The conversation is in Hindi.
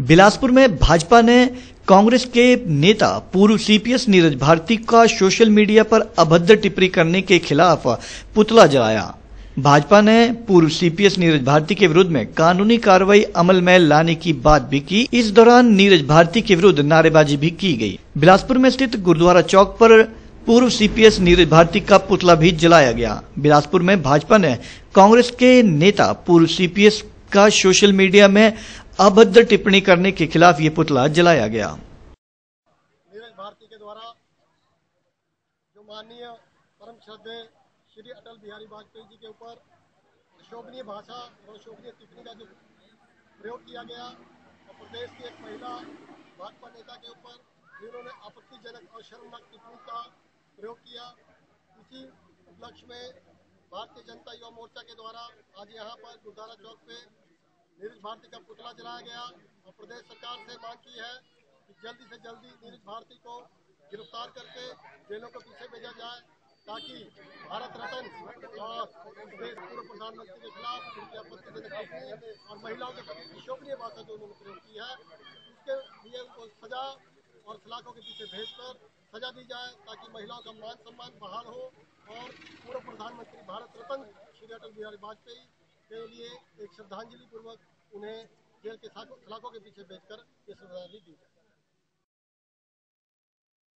बिलासपुर में भाजपा ने कांग्रेस के नेता पूर्व सीपीएस नीरज भारती का सोशल मीडिया पर अभद्र टिप्पणी करने के खिलाफ पुतला जलाया। भाजपा ने पूर्व सीपीएस नीरज भारती के विरुद्ध में कानूनी कार्रवाई अमल में लाने की बात भी की। इस दौरान नीरज भारती के विरुद्ध नारेबाजी भी की गई। बिलासपुर में स्थित गुरुद्वारा चौक पर पूर्व सीपीएस नीरज भारती का पुतला भी जलाया गया। बिलासपुर में भाजपा ने कांग्रेस के नेता पूर्व सीपीएस का सोशल मीडिया में अभद्र टिप्पणी करने के खिलाफ ये पुतला जलाया गया। नीरज भारती के द्वारा जो माननीय परम श्रद्धे श्री अटल बिहारी वाजपेयी जी के ऊपर भाषा और टिप्पणी का जो प्रयोग किया गया, और प्रदेश की एक महिला भाजपा नेता के ऊपर जिन्होंने आपत्तिजनक और शर्मनाक टिप्पणी का प्रयोग किया इसी उपलक्ष्य में भारतीय जनता युवा मोर्चा के द्वारा आज यहाँ पर गुरुद्वारा चौक पे नीरज भारती का पुतला जलाया गया और प्रदेश सरकार से मांग की है कि जल्दी से जल्दी नीरज भारती को गिरफ़्तार करके जेलों के पीछे भेजा जाए ताकि भारत रत्न और देश पूर्व प्रधानमंत्री के खिलाफ उनकी आपत्तिजनक टिप्पणी और महिलाओं के प्रति शोभनीय भाषा जो उन्होंने प्रयोग की है। उसके लिए उनको सजा और सलाखों के पीछे भेजकर सजा दी जाए ताकि महिलाओं का मान सम्मान बहाल हो और पूर्व प्रधानमंत्री भारत रत्न श्री अटल बिहारी वाजपेयी के लिए एक श्रद्धांजलि पूर्वक उन्हें जेल के सलाखों के पीछे भेजकर ये श्रद्धांजलि दी जाए